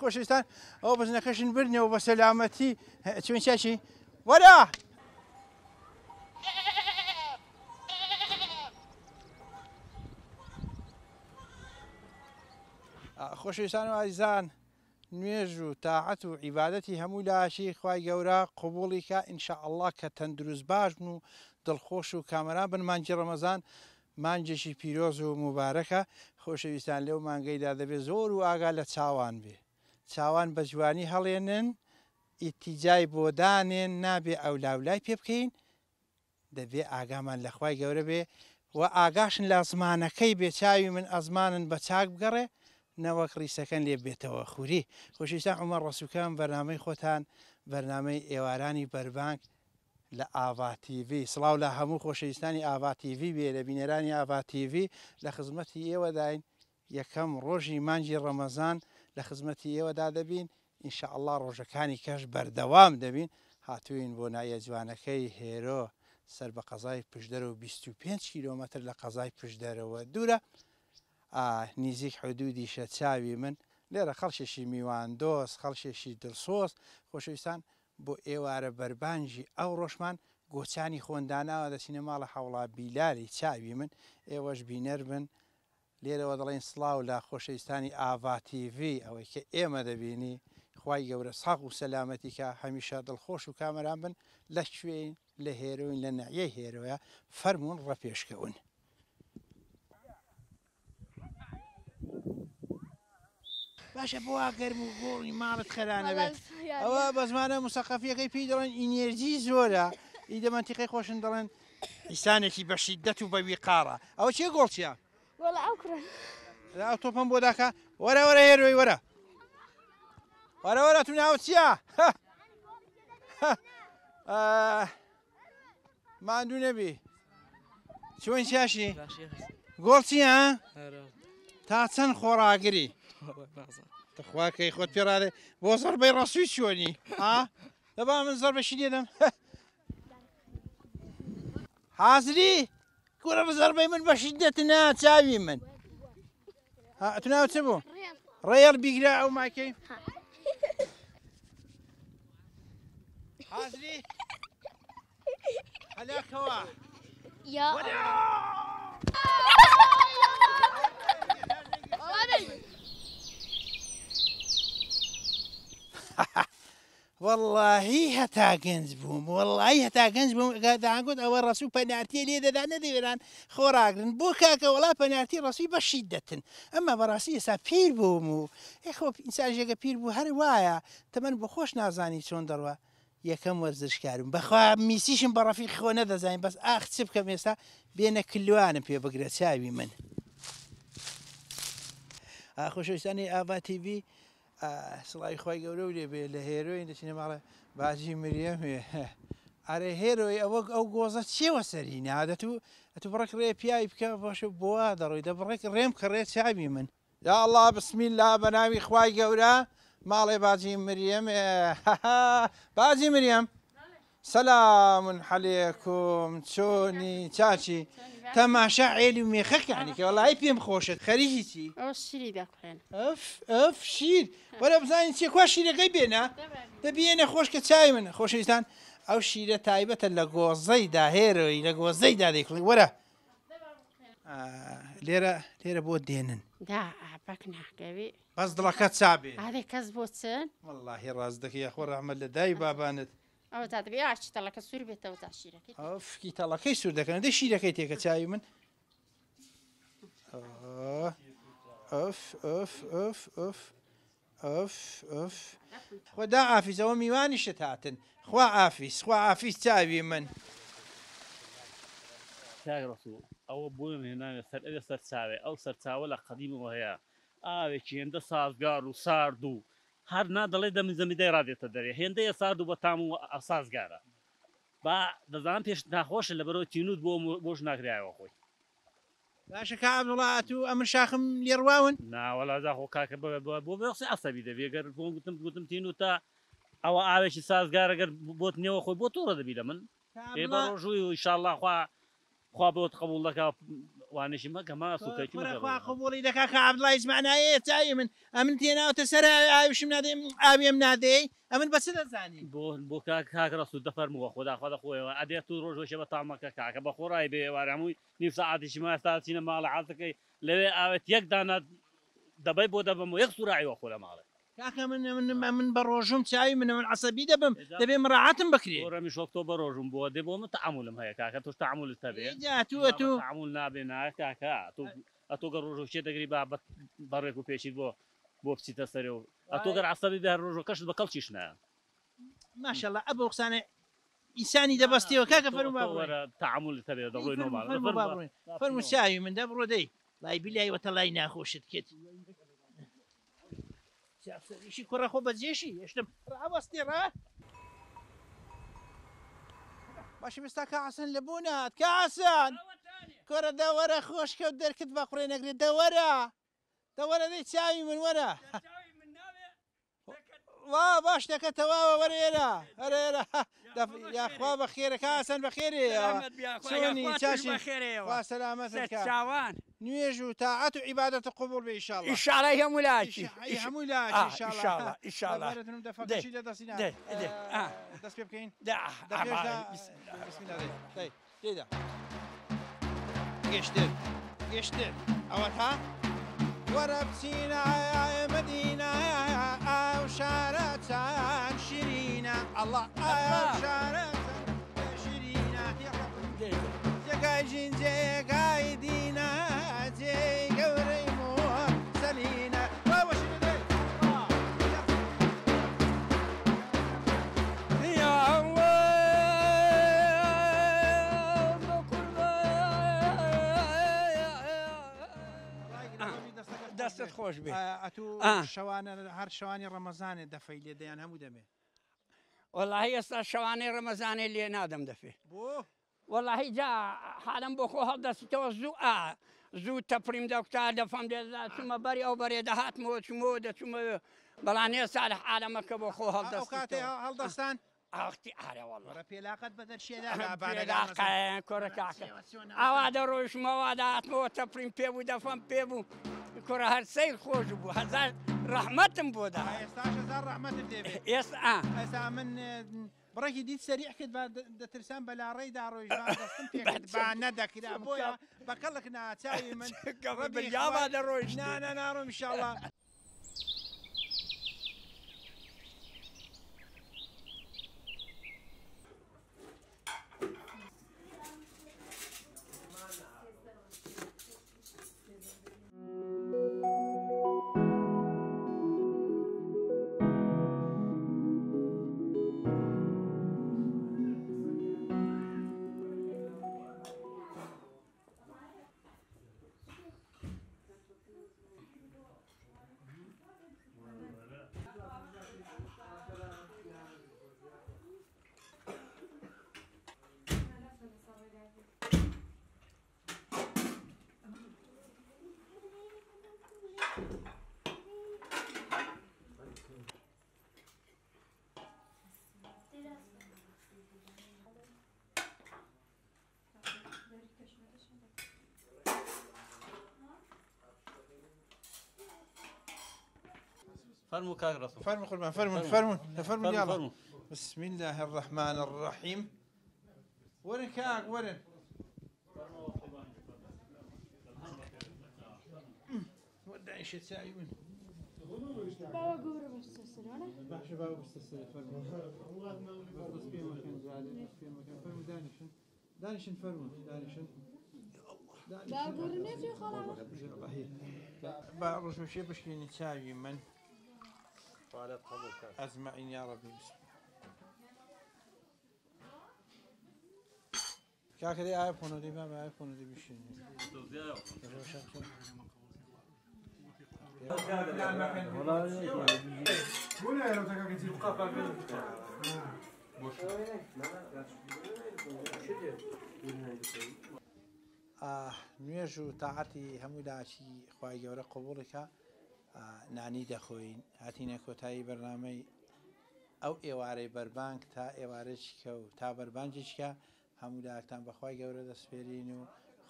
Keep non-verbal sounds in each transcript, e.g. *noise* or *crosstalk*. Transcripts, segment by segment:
خۆشویستان ئەو بزنەکەشن برنەوە بە سەلامەتی. چون چاچی؟ وەرە! خۆشویستان و ئازیزان نوێژ و تاعەت و عیباەتی هەموو لاشی خی گەورە قوبوڵیکە ئینشاءله کە تەندروست باش و دڵخۆش و کامەران بنمانجی ڕەمەزان مانجێکی پیرۆز و مبارەکە خۆشەویستان لەو مانگەیدا دەبێت زۆر و ئاگا لە چاوان بێ. چاوان بە جوانی هەڵێنن ئیتیجای بۆدانێن نابێ ئەو لاولای پێ بکەین دەبێ ئاگامان لەخوای گەورە بێ و ئاگاشن لە زمانەکەی بێ. چاوی من ئەزمانن بە چاک بگەڕێ نەوەک ڕیسەکەن لێ بێتەوە. خوری. خۆشیستان عمە ڕسووکان بەرنمەی خۆتان بەرنمەی ئێوارانی بەربانک. لە ئاڤاتیV سڵاو لە هەموو خۆشەویستانی ئاڤاتیV بێ لە بینەرانی ئاڤاتیV لە خزمەتی ئێوەداین یەکەم ڕۆژی مانجی ڕەمەزان لە خزمەتی ئێوەدا دەبین. ئینشاءله ڕۆژەکانی کەش بەردەوام دەبین. هاتوین بۆ نایە جوانەکەی هێرۆ. سەر بە قەزای پشدەرە و 25 کیلومتر لە قەزای پشدەرەوە دوورە. نزیک حدودی شە چاوی من. لێرە خەڵشێکی میوان دۆست خەڵشێکی دڵسۆست خۆشەویستان بۆ ئێوارە بەربانجی ئەو ڕۆژمان گۆچانی خۆنداناوە دەچینە ماڵە حوڵا بیلاری چاوی من ئێوەش بینەر بن لێرەوە دەڵێن سلااو لە خۆشەویستانی ئاڤاتیV ئەوەی کە ئێمە دەبینی خی گەورە ساق و سەلامەتی کە هەمیشە دڵخۆش و کامەران بن لە شوێن لە هێروین لە نعە هێرۆیە فەرمونون ڕەپێشکەون. باشە بۆ گەرم و گۆڵی ماڵت خەرانە بێت. ئەوە بە زمانە مسەقفیەکەی پێی دەڵێن ئینێرجی زۆرە. ئیدەمەنتیقی خۆشن دەڵێن ئیسانێکی بەشی دەت و بەوی قاڕە ئەوە چێ گۆڵچیە؟ ئەو تۆپم بۆ داکە وەرە وەرە هێروی وەرە. وەرە وەرە تو ناوت چییە؟ ماندوو نەبی. چۆن چاشی گۆڵ چیە تا چەند خۆراگری خواکەی خۆت پێڕادێ بۆ زەر بەی ڕاستوی چۆنی ها دەبا من زەر بەشی لێدەم حازری کوورە بزەربەی من بەشی دێتنا چاوی من. تو ناو چ بوو ڕێڵ بیگرا ئەو ماکەی حازری هەلاکەوە یا *laughs* واللهی هەتا گەنج بووم وڵی هەتا گەنج بووم. داگوت ئەوە ڕسو پەنارتی لێ دەدا نەدەوێران خۆراگرن. بۆ کاکە وڵا پەنارتی ڕسوی بەشی دەتن. ئەمە بەڕاستی ئێستا پیر بووم و خۆ ئینساژێگە پیر بوو هەر وایە تەمەەن بۆ خۆش نازانی چۆن دەڕوە. یەکەم وەرزشکارم. بەخوا میسیشم بە ڕەفی خۆ نەدەزانین بەس ئاخ چ بکەم ئێستا؟ بێنە کلوانم پێ بگرە چاوی من. خۆشەویستانی ئاڤاتیV سڵی خی گەورە و لێبێ لە هێروین دەچینە ماڵە باجی مریەمێ ئارێ هێروی ئەوە ئەو گۆزە چێوە سەری؟ نادەت و ئەتو بڕێک ڕێ پیاوی بکە باشە بووە دەڕۆی دەبڕێک ڕێم کە ڕێ چاوی من. یا الله بسمیل لا بەناوی خی گەورە. ماڵێ باجی مریەم باجی مریەم سلام حەلێکم چۆنی چاچی تەماشا عێلی و مێخەکانی کە وڵی پێم خۆشت خەریکی چی ئەو شیری دەخێن ئەف ئەف شیر وەرە بزانین چێ کوا شیرەکەی بێنە دەبیێنە خۆش کە چای من خۆشەویستان ئەو شیرە تایبەتە لە گۆزەی داهێرەوەی لە گۆزەی دادەیکڵی وەرە لێرە لێرە بۆ دێنن دا ئاپک ناکەوی بەس دڵەکەت چابێ ئادێ کەس بۆ چن واللهی ڕاست دەکەی خۆ ڕەحمە لە دای بابانت. ئەو تا دەبێ ئاچ تەڵەکە سوور بێتەوە تا شیرەکەی ئەفکی تەڵەکەی سوور دەکەن دە شیرەکەی تێکە چاوی من ئەف ئەف ئەف ئەف ئەف ئەف خۆدا ئافیزەوە میوانیشت هاتن خوا ئافیس خوا ئافیس چاوی من ئەوە بوون هێنانە سەر ئەوێ سەر چاوێ ئەو سەر چاوە لە قەدیمەوە هەیە ئاوێکی هێندە سازگار و سارد و هەر نادەڵێ دەمی زەمیدەی ڕادێتە دەرێ هێندەیە سارد و بە تام و ئەسازگارە با دەزان پێش ناخۆشە لە بەرەوە تینوت بۆ بۆش ناگرایەوە خۆی باشە کا عبدوڵات و ئەمن شاخم لێڕواون ناوەڵازا خۆ کاکە بۆ بۆ بەخسی ئەسەبی دەبێ گەر بۆ گوتم گوتم تین و تا ئەوە ئاوێکی سازگارەگەر بۆت نێوە خۆی بۆ تۆڕە دەبی لە من. ئێ بە ڕۆژووی و ئیشاءله خوا خوا بۆت قبول دەکا وانشی مەکە ما سوکەکی خوا قبولی دەکا کە عبدڵای زمانایە چای من ئەمن تێناوتە سەر ئاویشم نادێ ئاویم نادەی ئەمن بەچ دەزانی بۆ بۆ کاکڕ سو دەفەرمووە خدا خوا دەخۆیەوە ئەدێت و ڕۆژۆشە بە تامەکە کاکە بە خۆڕای بێوارەمووی نیف ساعتیشی ماستاچینە ماڵە عاتەکەی لەوێ ئاوێت یەک دانا دەبەی بۆ دەبم و یەک سوراعیوە خۆ لە ماڵێ کاکە من من من بە ڕۆژم چاوی من من عسەبی دەبم دەبێ مڕعاتم بکرێ ڕەمی شۆکتۆ بە ڕۆژم بۆ دێ بۆ من تەعاملم هەیە کاکە توش تەعامل تەبێ توە تو تعامل نابێ نایە کاکە ئەتۆگە ڕۆژۆشێ دەگری با بەڕێک و پێشید بۆ بۆ بچیتە سەرێ و ئەتۆگەر عسەبی بە ڕۆژۆ کەشت بە کەڵکیش نایە ماشەڵە ئە بە قسانە ئیسانی دەبستیەوە کاکە فەرمو وەرە تعامل تەبێ دەڕۆی نۆماڵ فەرمو چاوی من دەبڕۆ دەی لای بیلای وەتە لای ناخۆشت کرد کوڕە خۆ بەجێشی هێشتم ڕاوەستی ڕا باشی مستا بوونات کاسان کۆرە دەوەرە خۆشکەوت دەرکت بە قڕێ نەگرێت دەوەرە دەوەرە دەی چاوی من وەرە وا باش دەکەتەواوە وەرێرە هەرێرە یاخوا بە خێرە کاسن بە خێرێ سۆنی چاشی وا. سەلامەت چاوان نوێژ و تاعات و عیبادەت قبول بێ ئیشاڵ هەمولاشی هەموو ئیشاڵە ئیشاڵە دەست پێ بکەین تێدا گەشتر گەشتر ئەوە تا وەرە بچینە شیرینە جگای ژین جێگای دینە جێ گەورەی مۆ سەلینە دەستت خۆش بێ ئەتو شەوانە هەر شەوانی ڕەمەزانێت دەفەی لێ دەیان هەموو دەمێ والله هسه شواني رمضان اللي نادم دفي والله جاء حالم بخو هذا ستو زو آه زو تفريم دكتا دفهم دلا ثم بري او بري دهات مو شمو ده ثم بلاني صالح عالمك بخو هذا ستو اوقاتي هلدستان اختي على والله. ربي لاقد بدل شيء لا بعد لاقد كركاك اوا دروش موادات مو تفريم بيبو دفهم بيبو پێبوو دەفەم پێبوو کوڕە هەرسەی خۆش بوو هەزار ڕەحمەتم بۆدا ئێستا ڕحمەت دێبێت ئێستا ئێستا من بڕێکی دیت سەریع کرد دەترسان بە لاڕێی داڕۆژ نەدەکرا بۆیە بەکەڵک ناچاوی من. یاوا دەڕۆژ. نانە ناڕۆ میشاڵە فرموا كاك رسول فرموا قربان فرموا فرموا. فرموا. يلا. بسم الله الرحمن الرحيم. ورن كاك ورن. ودع شيء ساي من بابا قورة مستسلمة باش بابا بستسلم فرموا بس في مكان زاد في مكان فرموا دانشن دانشن فرموا دانشن بابا قورة نجي خلاص بعرف شيء بشكي نتساوي من أجمعين يا ربي. بسم كاك دي آيب خونو دي بابا آيب خونو دي بشين نوێژ و تاعاتی هەموو داچی خی گەورە قوبڵێکە نانی دەخۆین. هاتیینە کۆتایی بەرنمەی ئەو ئێوارەی بەربانک تا ئێوارەیەکە و تا بەربانجیشکە هەموو لاکتان بەخوای گەورە دەسپێرین و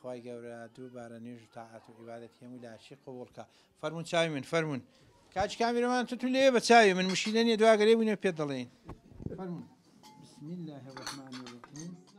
خی گەورە دووبارە نوێژ و تاعات و عیباەت هەموو لاشی قوڵکە فەرمونون چاوی من فەرمونون. کاچ کامیرەمان تو لێ بە چاوی من مشیدەنیە دواگەرێ بووینە پێ دەڵێن فەرمونون. بسم الله الرحمن الرحیم.